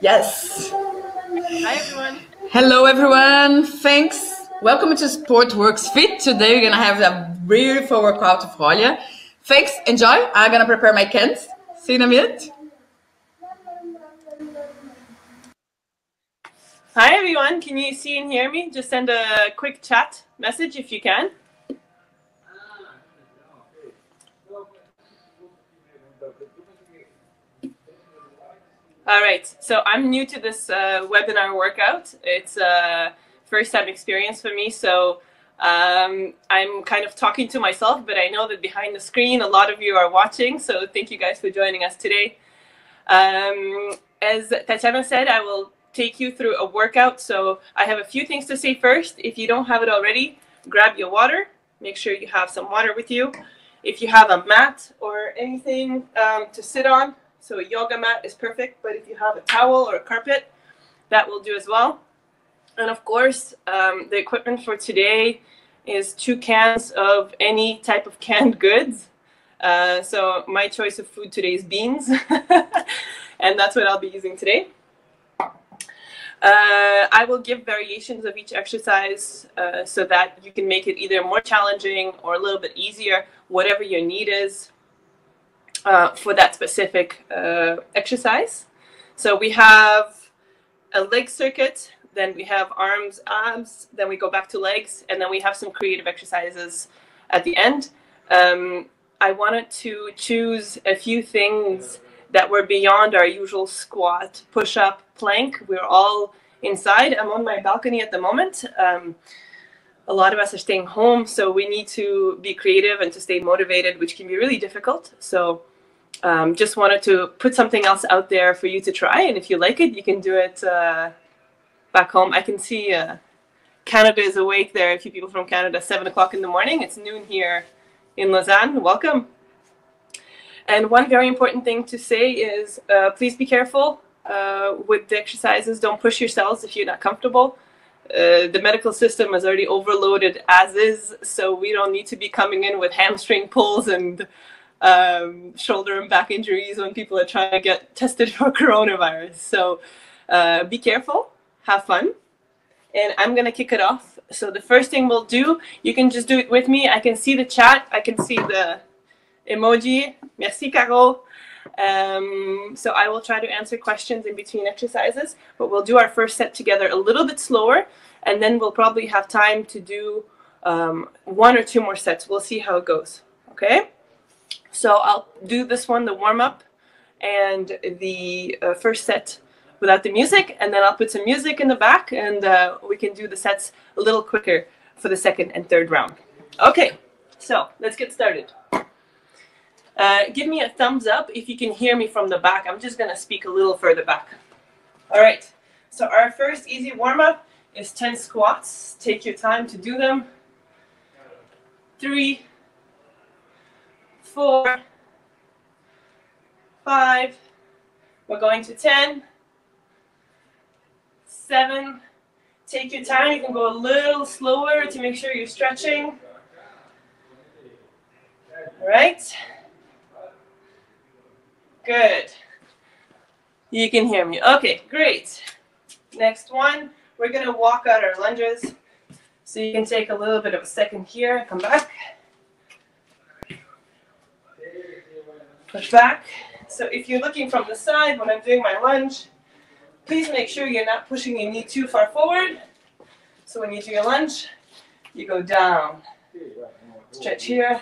Yes. Hi, everyone. Hello, everyone. Thanks. Welcome to Sportworks Fit. Today we're gonna have a beautiful workout for you. Thanks. Enjoy. I'm gonna prepare my cans. See you in a minute. Hi, everyone. Can you see and hear me? Just send a quick chat message if you can. All right. So I'm new to this uh, webinar workout. It's a first time experience for me. So um, I'm kind of talking to myself, but I know that behind the screen, a lot of you are watching. So thank you guys for joining us today. Um, as Tatiana said, I will take you through a workout. So I have a few things to say first. If you don't have it already, grab your water. Make sure you have some water with you. If you have a mat or anything um, to sit on, so a yoga mat is perfect, but if you have a towel or a carpet, that will do as well. And of course, um, the equipment for today is two cans of any type of canned goods. Uh, so my choice of food today is beans, and that's what I'll be using today. Uh, I will give variations of each exercise uh, so that you can make it either more challenging or a little bit easier, whatever your need is uh, for that specific uh, exercise. So we have a leg circuit, then we have arms, abs, then we go back to legs, and then we have some creative exercises at the end. Um, I wanted to choose a few things that were beyond our usual squat, push up, plank. We're all inside. I'm on my balcony at the moment. Um, a lot of us are staying home, so we need to be creative and to stay motivated, which can be really difficult. So um, just wanted to put something else out there for you to try. And if you like it, you can do it uh, back home. I can see uh, Canada is awake there. A few people from Canada, 7 o'clock in the morning. It's noon here in Lausanne. Welcome. And one very important thing to say is uh, please be careful uh, with the exercises. Don't push yourselves if you're not comfortable. Uh, the medical system is already overloaded as is, so we don't need to be coming in with hamstring pulls and um, shoulder and back injuries when people are trying to get tested for coronavirus. So uh, be careful, have fun. And I'm to kick it off. So the first thing we'll do, you can just do it with me. I can see the chat. I can see the emoji. Merci, Caro. Um, so I will try to answer questions in between exercises, but we'll do our first set together a little bit slower, and then we'll probably have time to do um, one or two more sets. We'll see how it goes. Okay? So I'll do this one, the warm up, and the uh, first set without the music, and then I'll put some music in the back, and uh, we can do the sets a little quicker for the second and third round. Okay, so let's get started. Uh, give me a thumbs up if you can hear me from the back. I'm just going to speak a little further back. All right, so our first easy warm up is 10 squats. Take your time to do them. Three, four, five, we're going to 10, seven, take your time, you can go a little slower to make sure you're stretching. All right, good. You can hear me. Okay, great. Next one, we're gonna walk out our lunges. So you can take a little bit of a second here, come back. push back. So if you're looking from the side when I'm doing my lunge, please make sure you're not pushing your knee too far forward. So when you do your lunge, you go down. Stretch here,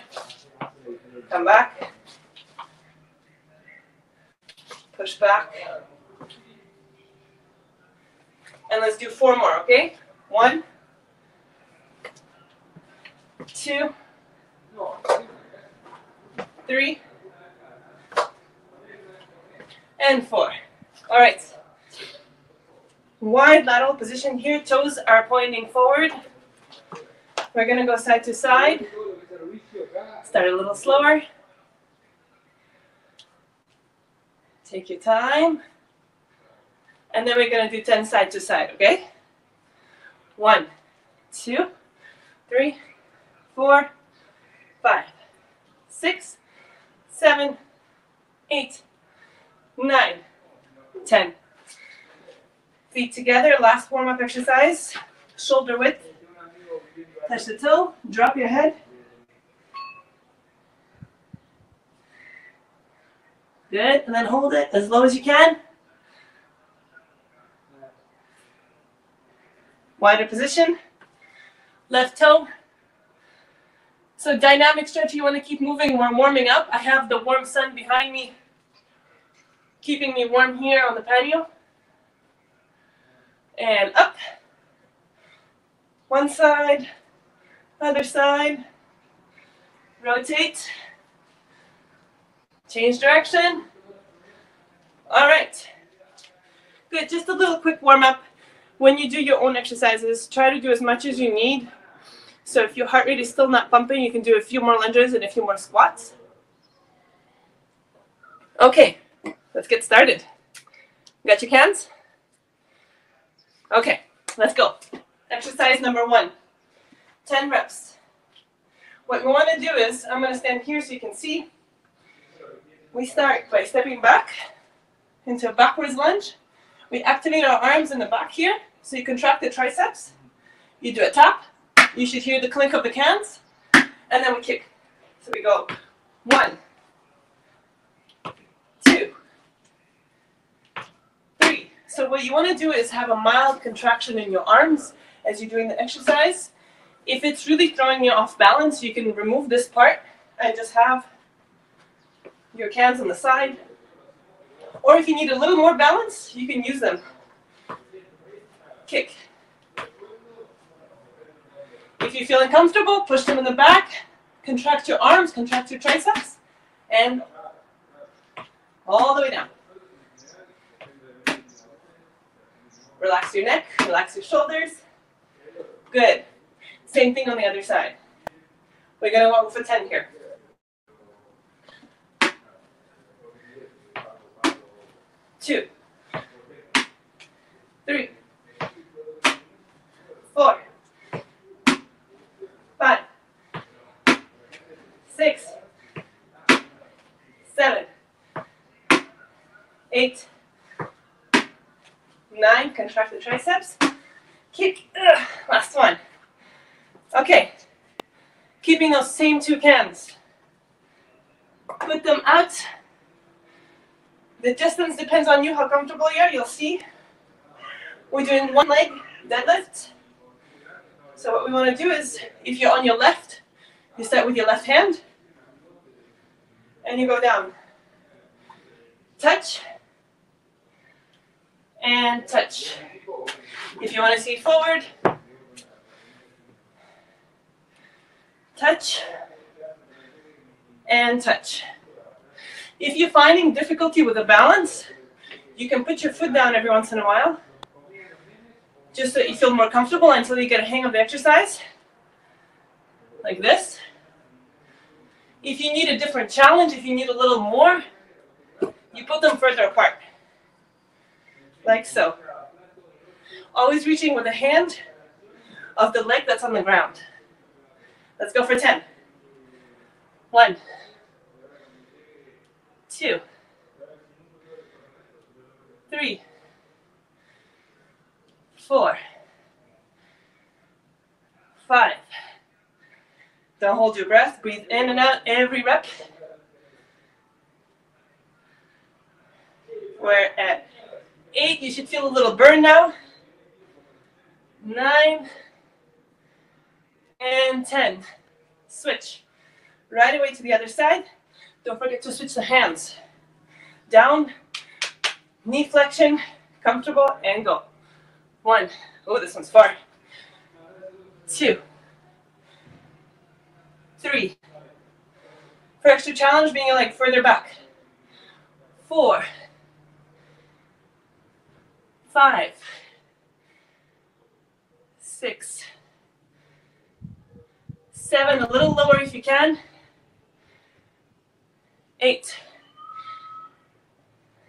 come back, push back. And let's do four more, okay? One, two, three, and four. All right. Wide lateral position here. Toes are pointing forward. We're going to go side to side. Start a little slower. Take your time. And then we're going to do 10 side to side, okay? One, two, three, four, five, six, seven, eight, nine, ten. Feet together, last warm up exercise. Shoulder width. Touch the toe, drop your head. Good, and then hold it as low as you can. Wider position. Left toe. So dynamic stretch, you want to keep moving. We're warming up. I have the warm sun behind me, keeping me warm here on the patio. And up. One side, other side. Rotate. Change direction. All right. Good, just a little quick warm up. When you do your own exercises, try to do as much as you need. So if your heart rate is still not pumping, you can do a few more lunges and a few more squats. Okay, let's get started. Got your cans? Okay, let's go. Exercise number one, 10 reps. What we want to do is, I'm going to stand here so you can see. We start by stepping back into a backwards lunge. We activate our arms in the back here, so you contract the triceps. You do a tap. You should hear the clink of the cans. And then we kick. So we go one, two, three. So what you want to do is have a mild contraction in your arms as you're doing the exercise. If it's really throwing you off balance, you can remove this part and just have your cans on the side. Or if you need a little more balance, you can use them. Kick. If you feel uncomfortable, push them in the back, contract your arms, contract your triceps, and all the way down. Relax your neck, relax your shoulders. Good. Same thing on the other side. We're going to go for 10 here. Two, three, four, five, six, seven, eight, nine. Contract the triceps. Kick. Ugh. Last one. Okay. Keeping those same two cans. Put them out. The distance depends on you, how comfortable you are. You'll see. We're doing one leg deadlift. So what we want to do is, if you're on your left, you start with your left hand, and you go down. Touch, and touch. If you want to see forward, touch, and touch. If you're finding difficulty with the balance, you can put your foot down every once in a while, just so you feel more comfortable until you get a hang of the exercise, like this. If you need a different challenge, if you need a little more, you put them further apart, like so. Always reaching with the hand of the leg that's on the ground. Let's go for 10. One, two, three, four, five. Don't hold your breath. Breathe in and out every rep. We're at eight. You should feel a little burn now. Nine and 10. Switch. Right away to the other side. Don't forget to switch the hands. Down, knee flexion, comfortable, and go. One. Oh, this one's far. Two. Three. For extra challenge, being like further back. Four. Five. Six. Seven, a little lower if you can. Eight.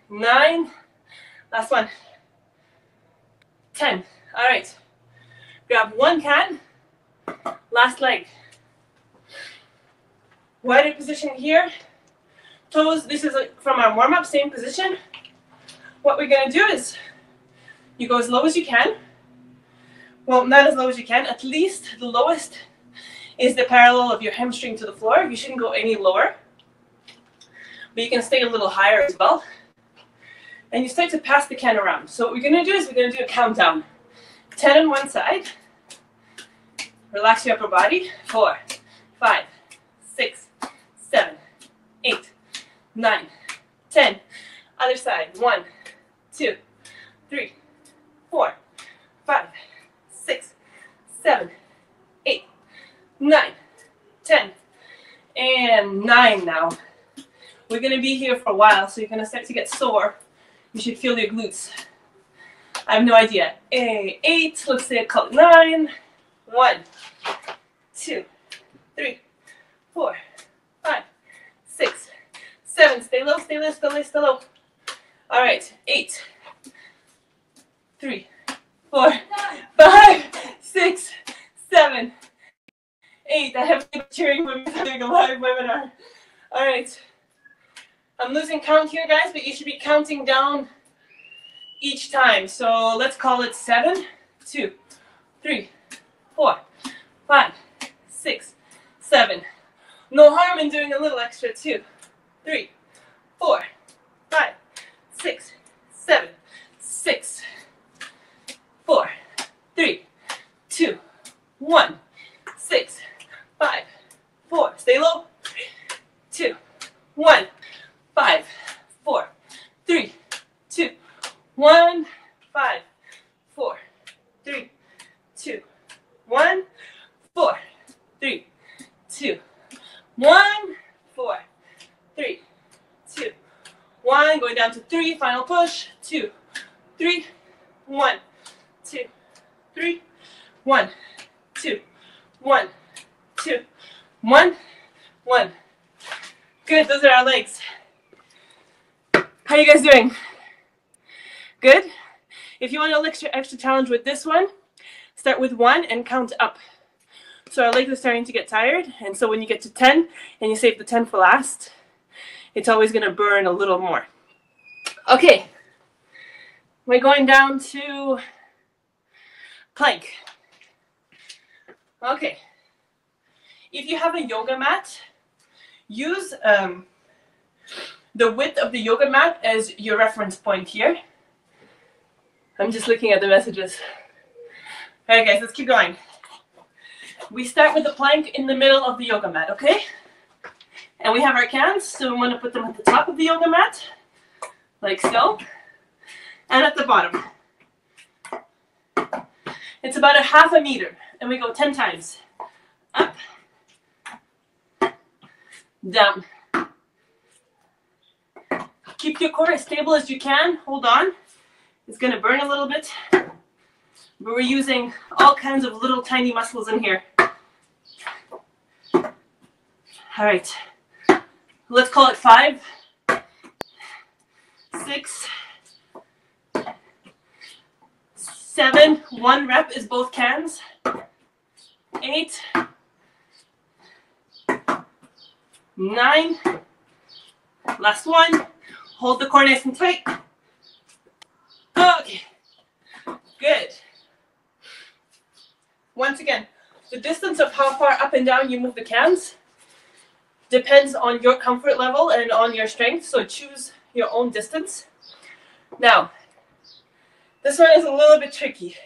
Nine. Last one. Ten. All right. Grab one can. Last leg. Wider position here. Toes, this is from our warm-up, same position. What we're gonna do is You go as low as you can. Well, not as low as you can. At least the lowest is the parallel of your hamstring to the floor. You shouldn't go any lower. But you can stay a little higher as well. And you start to pass the can around. So what we're going to do is we're going to do a countdown. 10 on one side. Relax your upper body. Four, five, six, seven, eight, nine, ten. Other side. One, two, three, four, five, six, seven, eight, nine, ten, and nine now. We're gonna be here for a while, so you're gonna start to get sore. You should feel your glutes. I have no idea. A eight, let's say a call nine. One, two, three, four, five, six, seven. Stay low, stay low, stay low, stay low. All right, eight, three, four, five, six, seven, eight. I have been cheering we're having a live webinar. All right. I'm losing count here, guys, but you should be counting down each time. So let's call it seven, two, three, four, five, six, seven. No harm in doing a little extra. Two, three, four, five, six, seven, six, four, three, two, one, six, five, four. Stay low. Two, one, five, four, three, two, one, five, four, three, two, one, four, three, two, one, four, three, two, one. Going down to three. Final push. Two, three, one, two, three, one, two, one, two, one, one. Good. Those are our legs. How you guys doing? Good? If you want an extra, extra challenge with this one, start with one and count up. So our legs are starting to get tired, and so when you get to 10 and you save the 10 for last, it's always going to burn a little more. Okay, we're going down to plank. Okay, if you have a yoga mat, use um, the width of the yoga mat as your reference point here. I'm just looking at the messages. All right, guys, let's keep going. We start with the plank in the middle of the yoga mat, okay? And we have our cans, so we want to put them at the top of the yoga mat, like so, and at the bottom. It's about a half a meter, and we go 10 times. Up, down. Keep your core as stable as you can. Hold on. It's going to burn a little bit. But we're using all kinds of little tiny muscles in here. All right. Let's call it five, six, seven. One rep is both cans. Eight, nine. Last one. Hold the core nice and tight. Okay, good. Once again, the distance of how far up and down you move the cans depends on your comfort level and on your strength, so choose your own distance. Now, this one is a little bit tricky.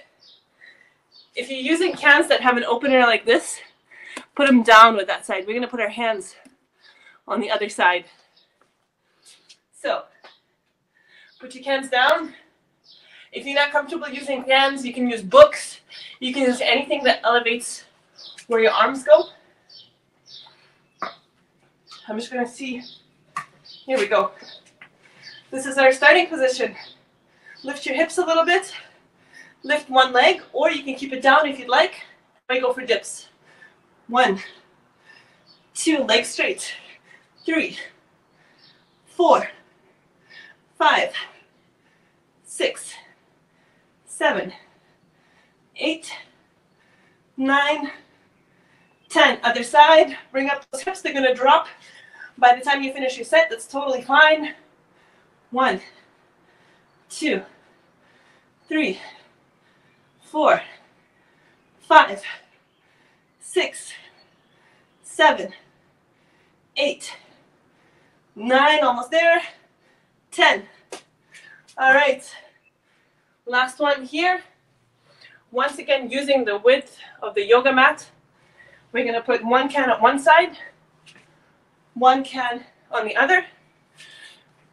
If you're using cans that have an opener like this, put them down with that side. We're going to put our hands on the other side. So, put your cans down. If you're not comfortable using cans, you can use books. You can use anything that elevates where your arms go. I'm just to see. Here we go. This is our starting position. Lift your hips a little bit. Lift one leg, or you can keep it down if you'd like. I go for dips. One, two, legs straight. Three, four, five, six, seven, eight, nine, ten. Other side, bring up those hips, they're gonna drop. By the time you finish your set, that's totally fine. One, two, three, four, five, six, seven, eight, nine, almost there, 10. All right, last one here. Once again, using the width of the yoga mat, we're gonna put one can on one side, one can on the other.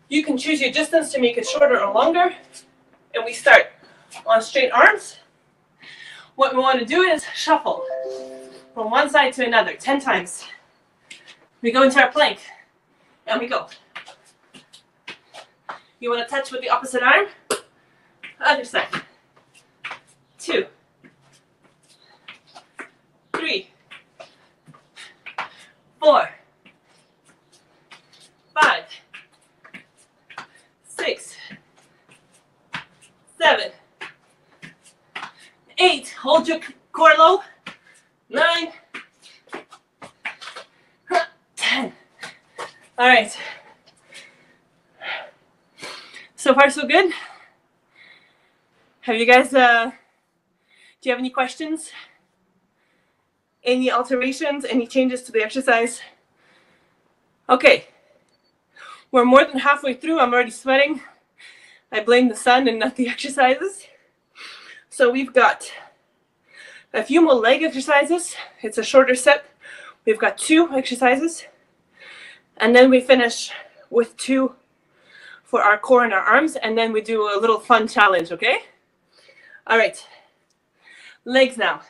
You can choose your distance to make it shorter or longer. And we start on straight arms. What we want to do is shuffle from one side to another 10 times. We go into our plank and we go. You want to touch with the opposite arm? Other side. Two. Three. Four. Five. Six. Seven. Eight. Hold your core low. Nine. Ten. All right. So far, so good. Have you guys, uh, do you have any questions? Any alterations, any changes to the exercise? Okay. We're more than halfway through. I'm already sweating. I blame the sun and not the exercises. So we've got a few more leg exercises. It's a shorter set. We've got two exercises. And then we finish with two for our core and our arms. And then we do a little fun challenge, okay? All right. Legs now.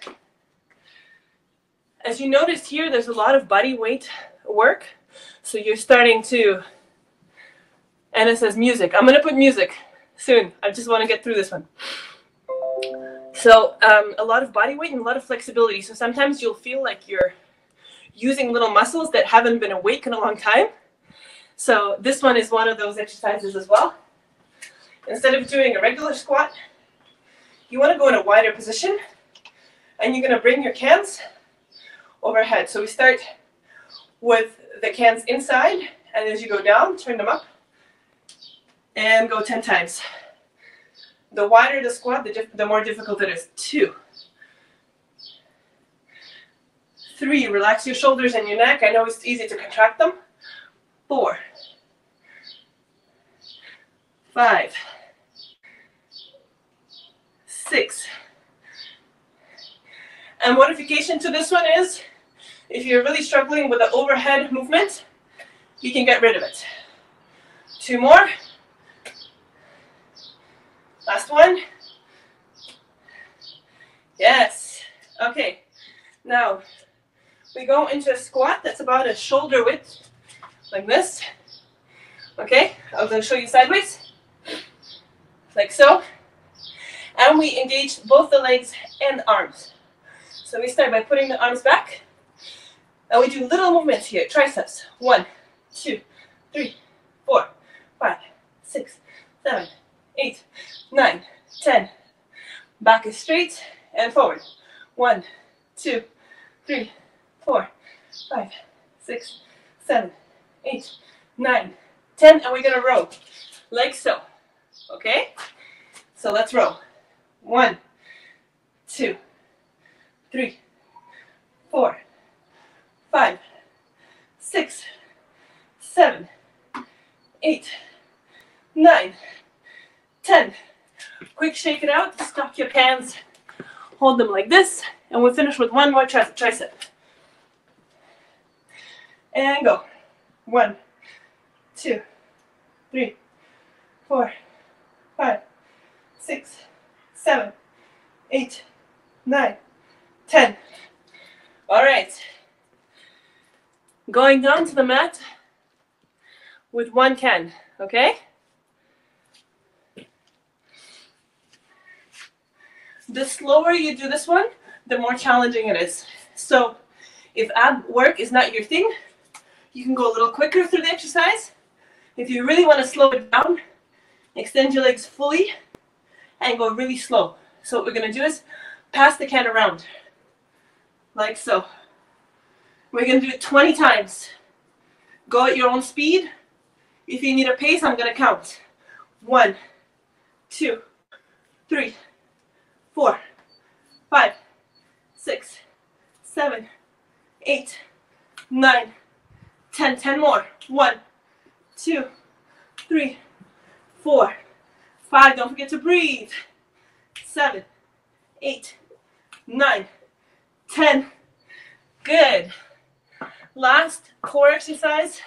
As you notice here, there's a lot of body weight work. So you're starting to, and it says music. I'm gonna put music soon. I just wanna get through this one. So um, a lot of body weight and a lot of flexibility. So sometimes you'll feel like you're using little muscles that haven't been awake in a long time. So this one is one of those exercises as well. Instead of doing a regular squat, you want to go in a wider position and you're going to bring your cans overhead. So we start with the cans inside and as you go down, turn them up and go 10 times. The wider the squat, the, the more difficult it is. Two. Three, relax your shoulders and your neck. I know it's easy to contract them. Four. Five. Six. And modification to this one is, if you're really struggling with the overhead movement, you can get rid of it. Two more. Last one. Yes. Okay. Now, we go into a squat that's about a shoulder width, like this. Okay, I'm going to show you sideways, like so. And we engage both the legs and arms. So we start by putting the arms back, and we do little movements here. Triceps. One, two, three, four, five, six, seven, eight, nine, ten. Back is straight and forward. One, two, three, four, five, six, seven, eight, nine, ten. And we're gonna row like so. Okay? So let's row. One, two, three, four, five, six, seven, eight, nine, ten. Quick shake it out, stock your hands, hold them like this, and we'll finish with one more tri tricep. And go. One, two, three, four, five, six, seven, eight, nine, ten. All right. Going down to the mat with one can, okay? The slower you do this one, the more challenging it is. So if ab work is not your thing, you can go a little quicker through the exercise. If you really want to slow it down, extend your legs fully and go really slow. So what we're going to do is pass the can around, like so. We're going to do it 20 times. Go at your own speed. If you need a pace, I'm going to count. One, two, three, four, five, six, seven, eight, nine, ten. Ten more. One, two, three, four, five. Don't forget to breathe. Seven, eight, nine, ten. Good. Last core exercise.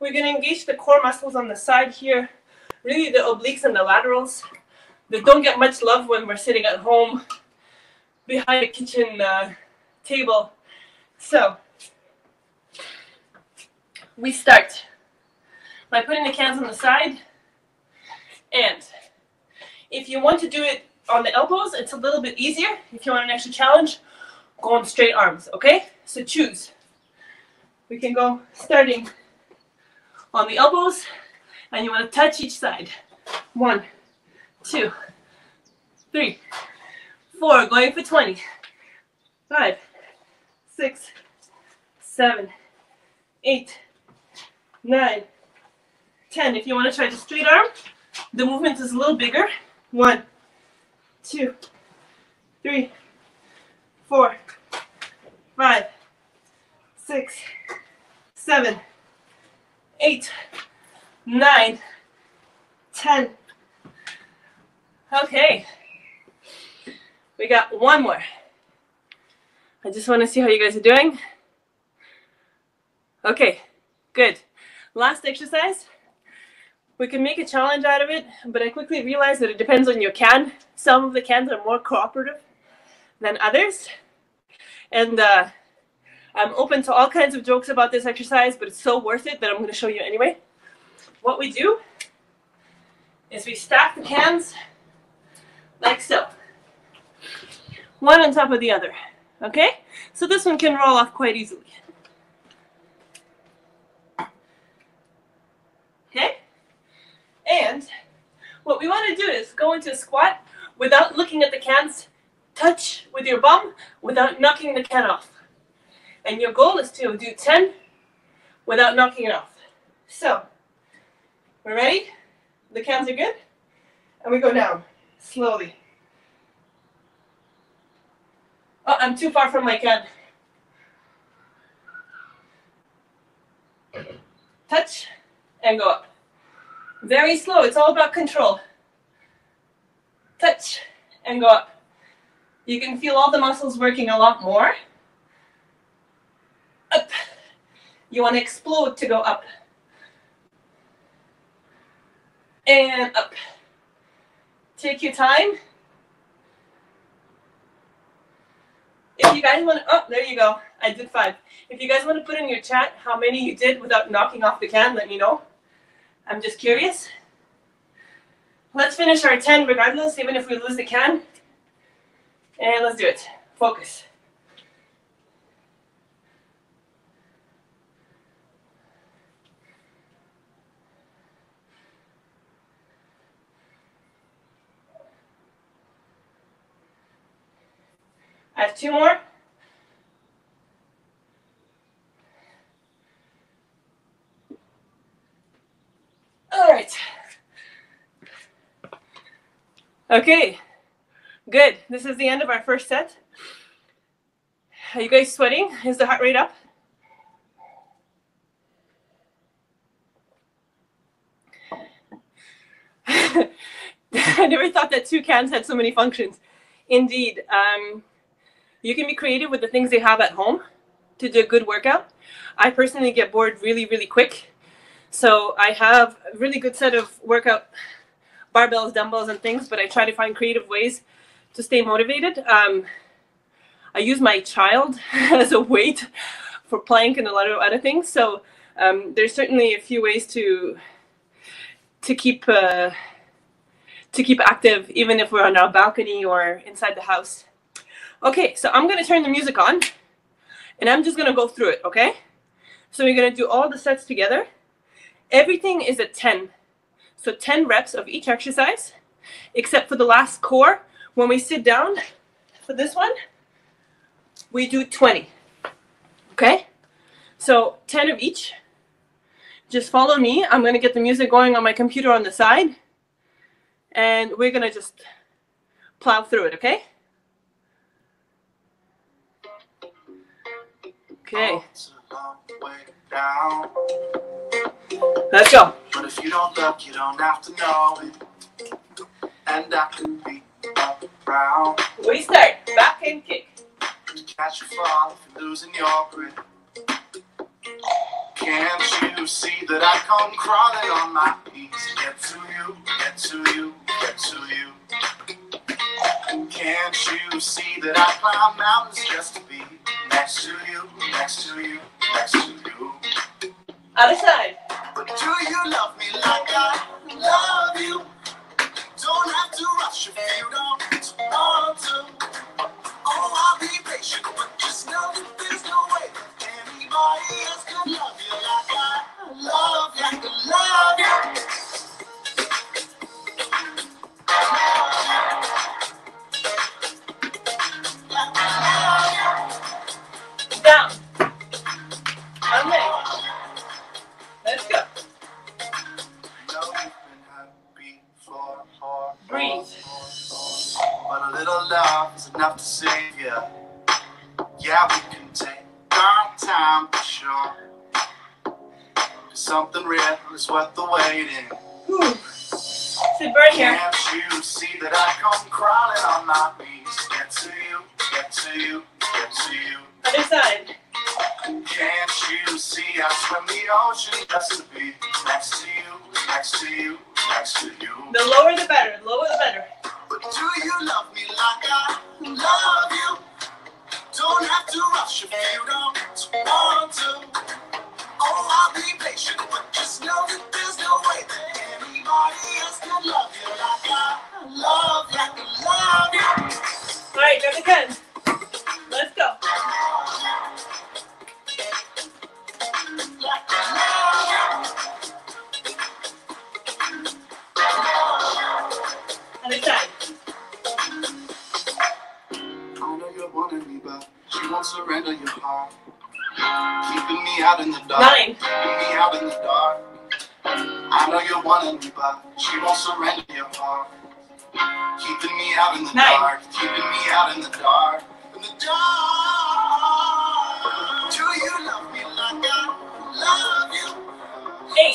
We're to engage the core muscles on the side here, really the obliques and the laterals that don't get much love when we're sitting at home behind a kitchen uh, table. So, we start by putting the cans on the side. And if you want to do it on the elbows, it's a little bit easier. If you want an extra challenge, go on straight arms, okay? So choose. We can go starting on the elbows, and you want to touch each side. One, two, three, four, going for 20, five, six, seven, eight, nine, ten. If you want to try the straight arm, the movement is a little bigger. One, two, three, four, five, six, seven, eight, nine, ten. Okay. We got one more. I just want to see how you guys are doing. Okay, good. Last exercise. We can make a challenge out of it, but I quickly realized that it depends on your can. Some of the cans are more cooperative than others. And uh, I'm open to all kinds of jokes about this exercise, but it's so worth it that I'm going to show you anyway. What we do is we stack the cans like so. One on top of the other. Okay? So this one can roll off quite easily. Okay? And what we want to do is go into a squat without looking at the cans, touch with your bum without knocking the can off. And your goal is to do 10 without knocking it off. So, we're ready? The cans are good? And we go down, slowly. Oh, I'm too far from my can. Touch and go up. Very slow, it's all about control. Touch and go up. You can feel all the muscles working a lot more. Up. You want to explode to go up. And up. Take your time. If you guys want to, oh, there you go. I did five. If you guys want to put in your chat how many you did without knocking off the can, let me know. I'm just curious. Let's finish our 10 regardless, even if we lose the can. And let's do it. Focus. I have two more. All right. Okay, good. This is the end of our first set. Are you guys sweating? Is the heart rate up? I never thought that two cans had so many functions. Indeed. Um, you can be creative with the things they have at home to do a good workout. I personally get bored really, really quick. So I have a really good set of workout barbells, dumbbells, and things, but I try to find creative ways to stay motivated. Um, I use my child as a weight for plank and a lot of other things. So um, there's certainly a few ways to to keep uh, to keep active, even if we're on our balcony or inside the house. Okay, so I'm gonna turn the music on and I'm just gonna go through it, okay? So we're gonna do all the sets together. Everything is at 10. So 10 reps of each exercise, except for the last core. When we sit down for this one, we do 20. Okay? So 10 of each. Just follow me. I'm going to get the music going on my computer on the side. And we're going to just plow through it, okay? Okay. Let's go. But if you don't look, you don't have to know it. And I can be around We start. Back and kick. to catch you fall if you're losing your grip. Can't you see that I come crawling on my knees? Get to you, get to you, get to you. Can't you see that I climb mountains just to be next to you, next to you, next to you? Other side. Do you love me like I love you? Don't have to rush if you don't want to. Oh, I'll be patient, but just know that there's no way that anybody else can love you like I love, like I love you. Worth the surrender your heart. Keeping me out in the dark. Nine. Keeping me out in the dark. I know you're wanting me, but she won't surrender your heart. Keeping me out in the Nine. dark. Keeping me out in the dark. In the dark. Do you love me like I love you? Eight.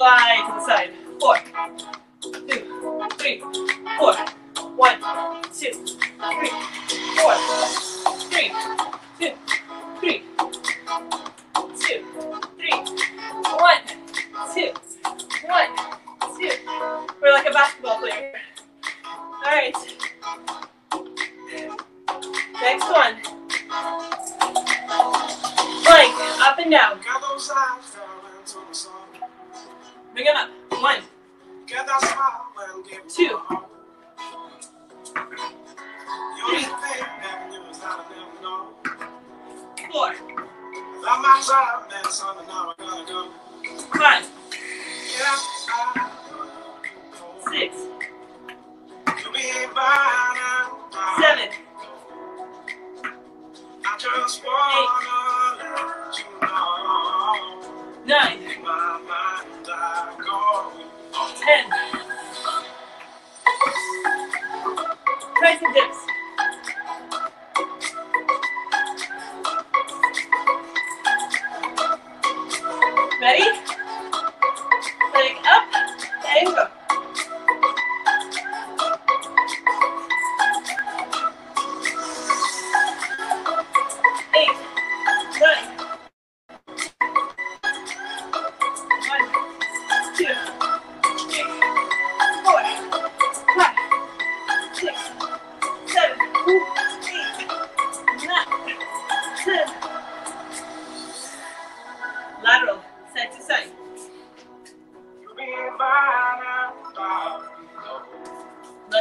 slide to the side. Four, two, three, four. One, two, three, four,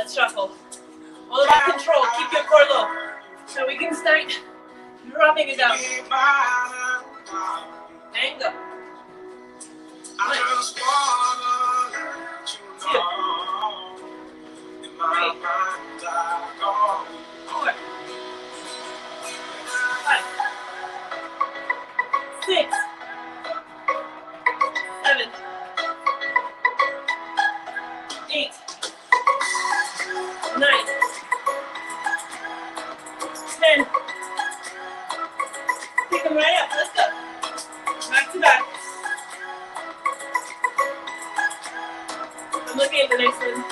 that shuffle. All about control. Keep your core low. So we can start dropping it down. Angle. Nice. Two. Three. Four. Five. Six. I'm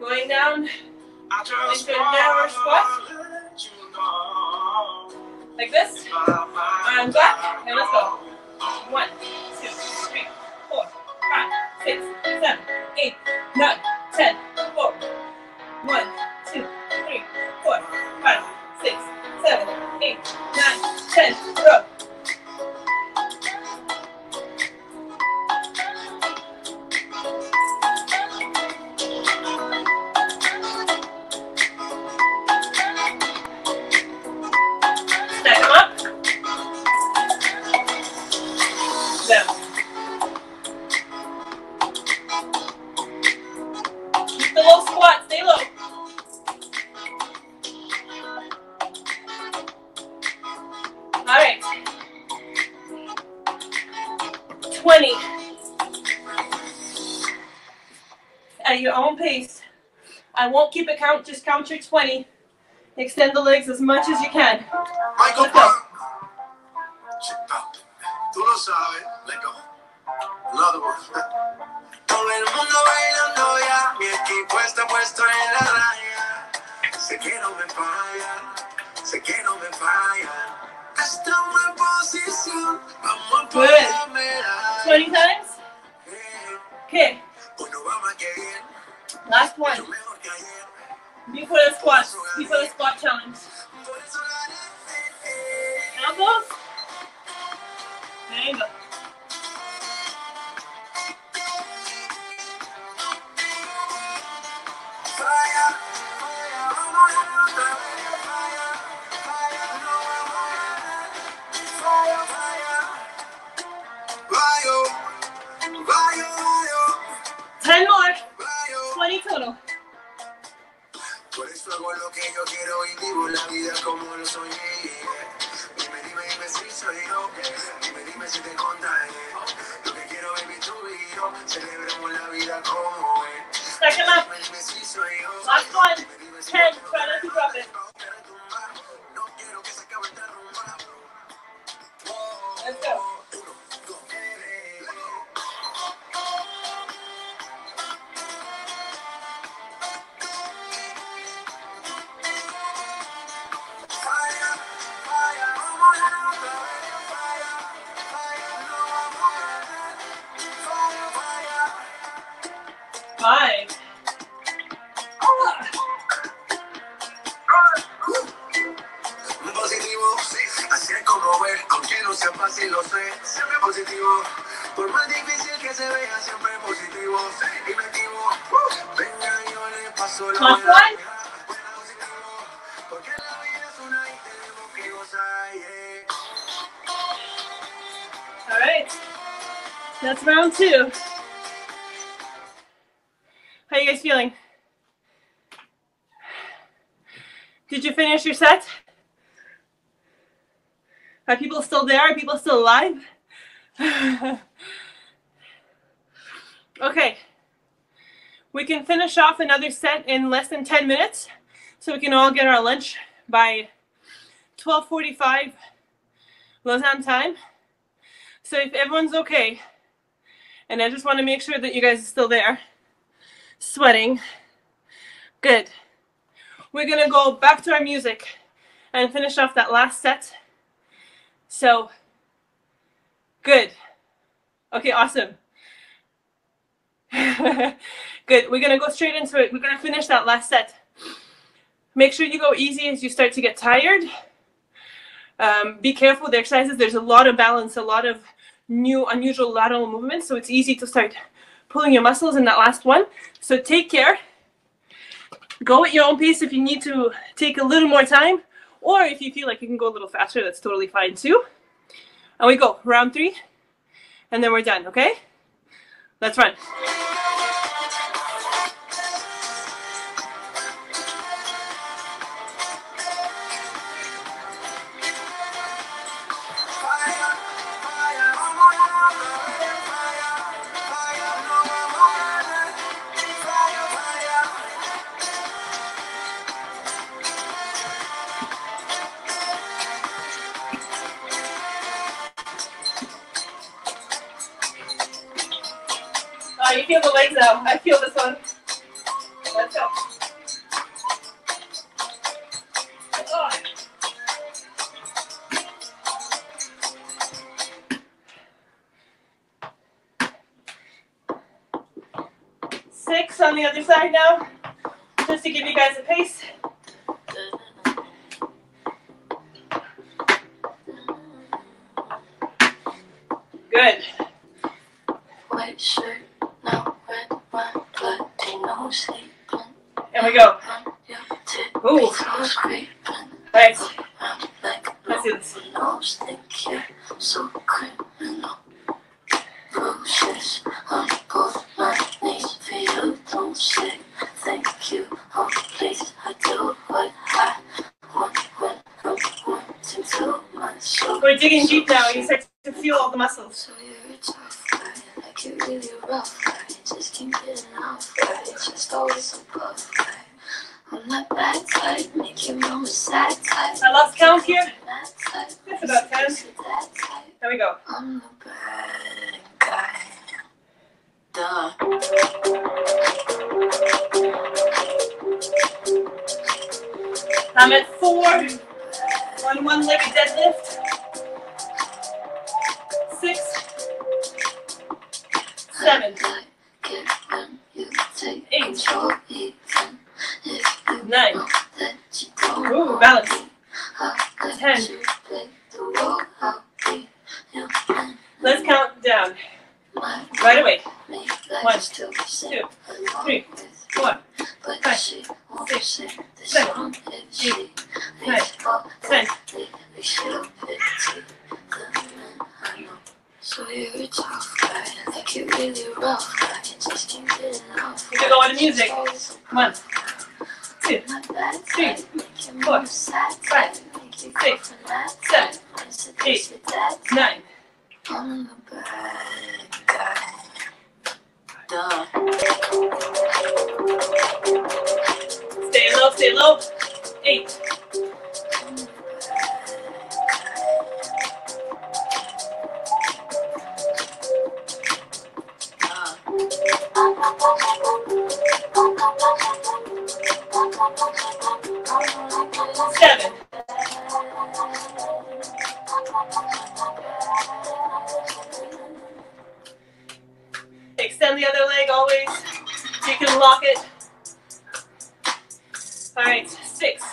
Going down Into a narrow squat. let you know like this. Arms back, and let's go. One, two, three, four, five, six, seven, eight, nine, ten. Four. One, two, three, four, five, six, seven, eight, nine, ten. Go. I won't keep it count, just count your 20. Extend the legs as much as you can. Before the squat. Before the squat challenge. Elbows. And go. Vivo la vida como lo soñé. Dime, dime, dime si soy yo. Dime, dime si te contagié. Lo que quiero, baby, tú y yo. Celebremos la vida como es. Stack them. Dime, dime si soy yo. Last one. Dime, dime si 10. te Try not to drop it. That's round two. How you guys feeling? Did you finish your set? Are people still there? Are people still alive? okay. We can finish off another set in less than 10 minutes so we can all get our lunch by 12:45 Lausanne time. So if everyone's okay, and I just want to make sure that you guys are still there, sweating. Good. We're gonna go back to our music and finish off that last set. So, good. Okay, awesome. good. We're gonna go straight into it. We're gonna finish that last set. Make sure you go easy as you start to get tired. Um, be careful with the exercises. There's a lot of balance, a lot of new, unusual lateral movements, so it's easy to start pulling your muscles in that last one. So take care. Go at your own pace if you need to take a little more time, or if you feel like you can go a little faster, that's totally fine too. And we go round three, and then we're done, okay? Let's run. You feel the legs now. I feel this one. I lost count here. That That's about 10. that. There we go. I'm at four on one leg deadlift. Six, seven, Eight. nine. Ooh, balance. Ten. you play the role. I'll be your man. Let's count down. Right away. One, likes to sing two, three, Four, five, six, seven, song if she eight, nine, ten. completely. She'll pity the man I know. So you're a tough guy, like you're really rough guy. Just can't get enough. We can go on to music. A One, two, not bad three, type, make your four, mom sad five, type, make your six, girlfriend mad seven, type, when it's a eight, this or that type. nine. I'm the bad. Duh. Stay low, stay low. Eight, seven, extend the other leg always. You can lock it. All right, six,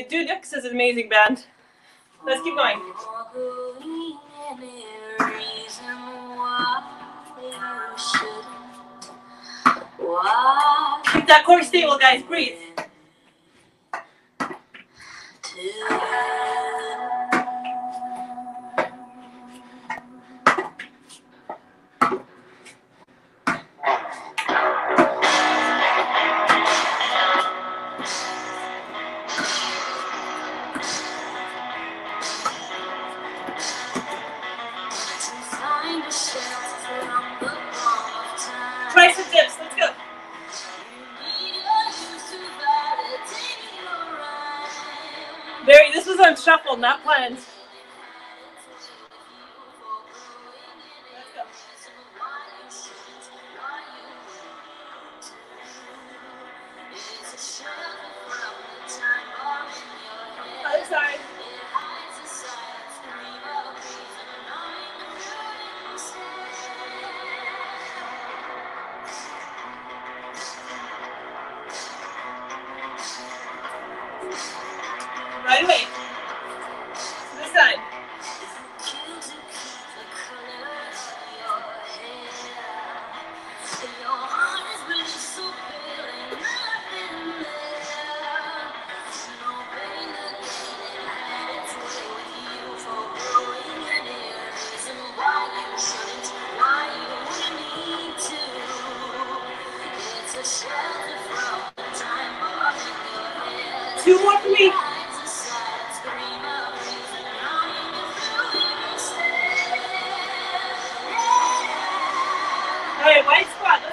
Deux Ducs is an amazing band. Let's keep going. Keep that core stable, guys. Breathe. Shuffle, All right, wide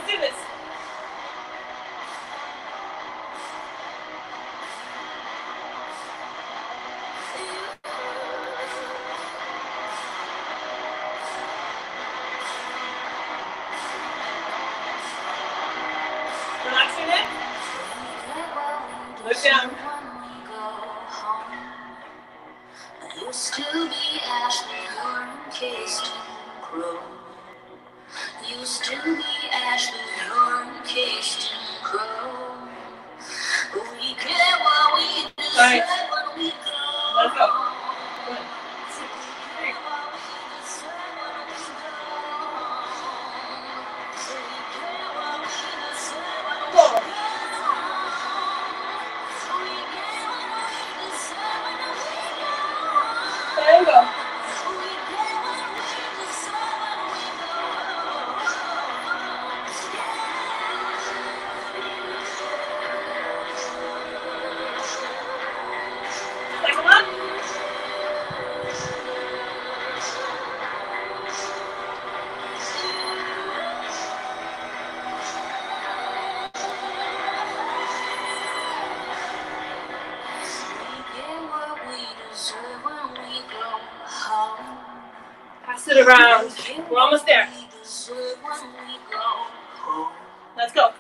Let's go.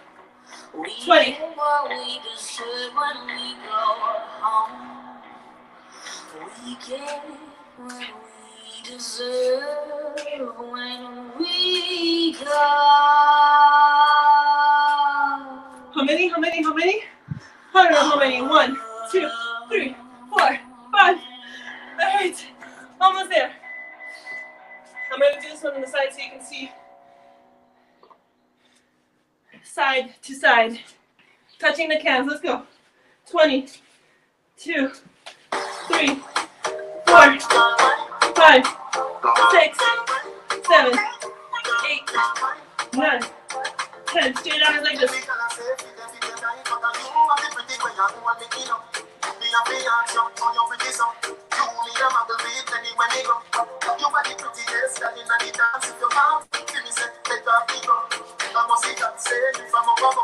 20. we deserve when we go home. We get what we deserve when we go. How many? How many? How many? I don't know how many. One, two, three, four, five. All right. Almost there. I'm going to do this one on the side so you can see side to side. Touching the cans. Let's go. 20, 2, 3, 4, 5, 6, 7, 8, 9, 10. Straight arms like this.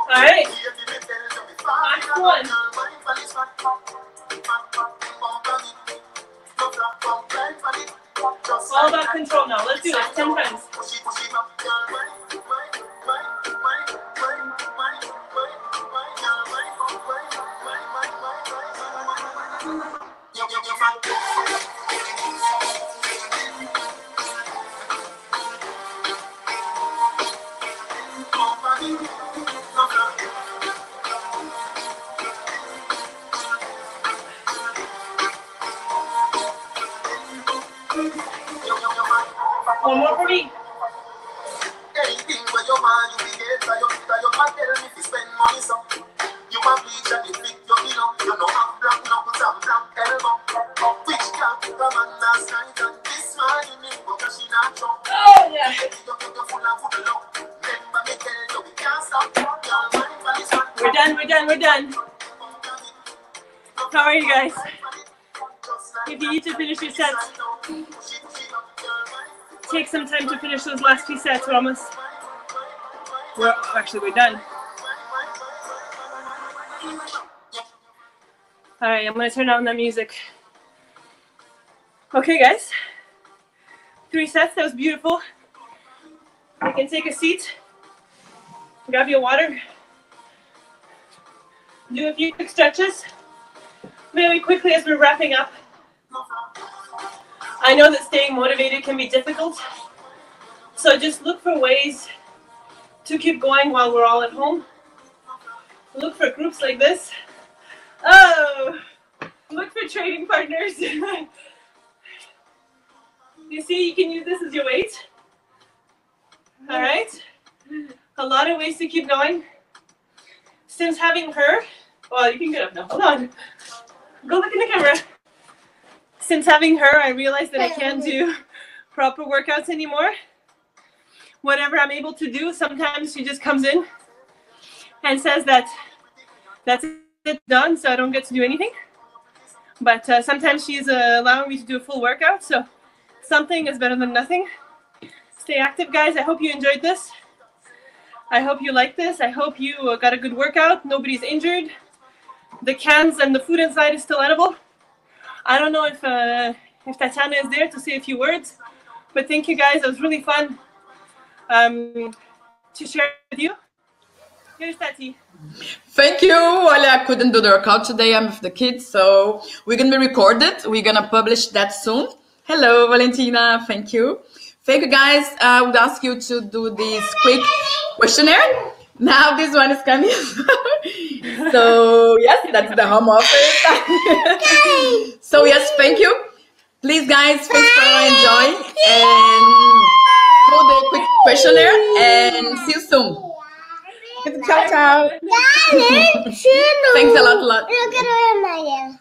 All right. Last one. All about control now. Let's do it. 10 times. One more for me. How are you guys? If you need to finish your sets, take some time to finish those last two sets. We're almost. We're actually we're done. All right, I'm gonna turn on the music. Okay, guys. Three sets. That was beautiful. You can take a seat. Grab your water. Do a few quick stretches. Very quickly as we're wrapping up. I know that staying motivated can be difficult. So just look for ways to keep going while we're all at home. Look for groups like this. Oh, look for trading partners. you see, you can use this as your weight. All right. A lot of ways to keep going. Since having her, well, you can get up now. Hold on. Go look in the camera. Since having her, I realized that I can't do proper workouts anymore. Whatever I'm able to do, sometimes she just comes in and says that that's it done, so I don't get to do anything. But uh, sometimes she's uh, allowing me to do a full workout, so something is better than nothing. Stay active, guys. I hope you enjoyed this. I hope you like this. I hope you uh, got a good workout. Nobody's injured. The cans and the food inside is still edible. I don't know if uh, if Tatiana is there to say a few words, but thank you guys. It was really fun um, to share with you. Here's Tati. Thank you. Olya, I couldn't do the workout today. I'm with the kids, so we're gonna be recorded. We're gonna publish that soon. Hello, Valentina. Thank you. Thank you, guys. I would ask you to do this quick questionnaire. Now this one is coming. so yes, that's the home office. so yes, thank you. Please, guys, thanks for enjoying and do the quick questionnaire and see you soon. Ciao, ciao. Thanks a lot, a lot. Eu quero ver Maria.